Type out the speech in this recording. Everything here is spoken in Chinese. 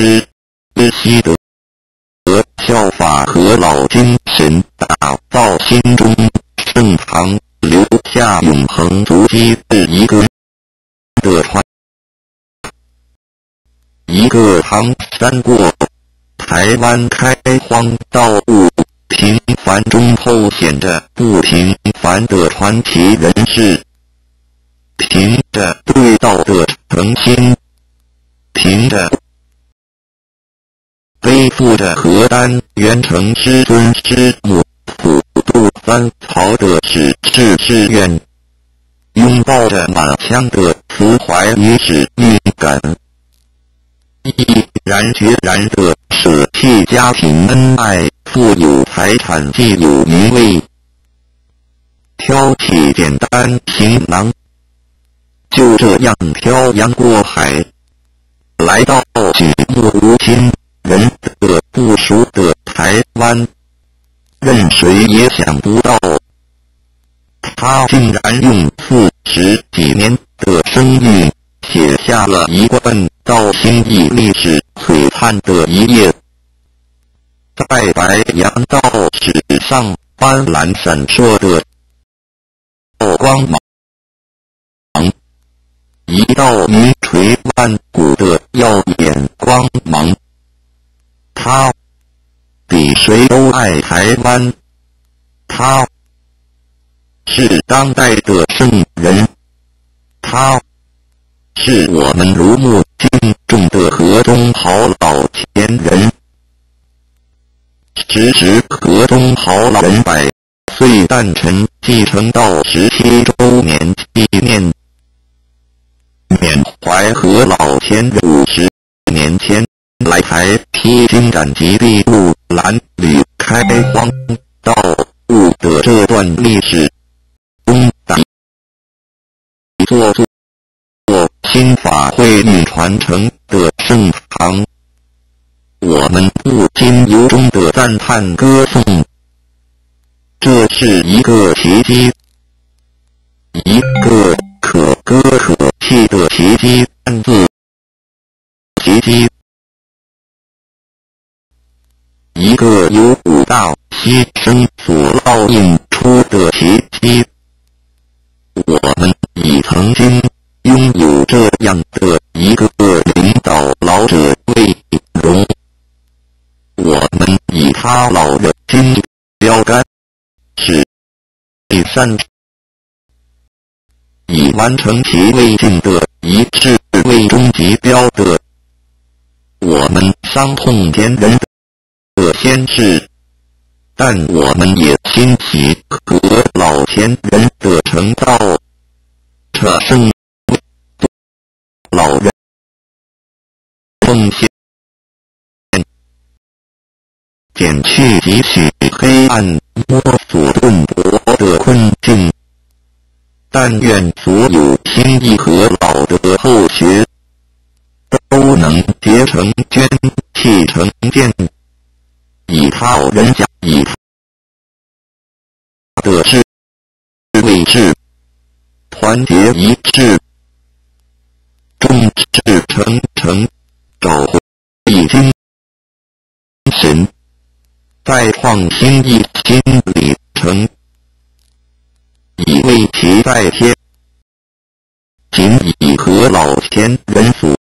师西德和，效法和老精神，打造心中盛唐，留下永恒足迹的一个的传，一个唐山过，台湾开荒道路。平凡中透显着不平凡的传奇人士，凭着对道的诚心，凭着背负着何丹元成师尊之母普渡三曹的矢志志愿，拥抱着满腔的慈怀与使命感，毅然决然的舍弃家庭恩爱。富有财产，既有名位，挑起简单行囊，就这样漂洋过海，来到举目无亲台湾。任谁也想不到，他竟然用四十几年的生命，写下了一段到新义历史璀璨的一页。在白羊道史上斑斓闪烁的光芒，一道名垂万古的耀眼光芒。他比谁都爱台湾，他是当代的圣人，他是我们如沐敬重的河中好老前人。时值河东好老人百岁诞辰继承到十七周年纪念，缅怀何老前五十年前来台披荆斩棘筚路蓝缕开荒道。路的这段历史，中一座座新法会运传承的盛唐。我们不禁由衷的赞叹歌颂，这是一个奇迹，一个可歌可泣的奇迹，个由五大牺牲所烙印出的奇迹。我们已曾经拥有这样的一个领导老者为荣。我们以他老的金标杆，是第三，已完成其未尽的一致未终极标的，我们伤痛前人先世，但我们也欣喜和老前人的成道，这生老人奉献。减去汲取黑暗摸索顿搏的困境，但愿所有心意和老的后学都能结成捐气成剑，以他人家以的志为志，团结一致，众志成城，找回精神。再创新一新里程，以为其在天，仅以和老前人。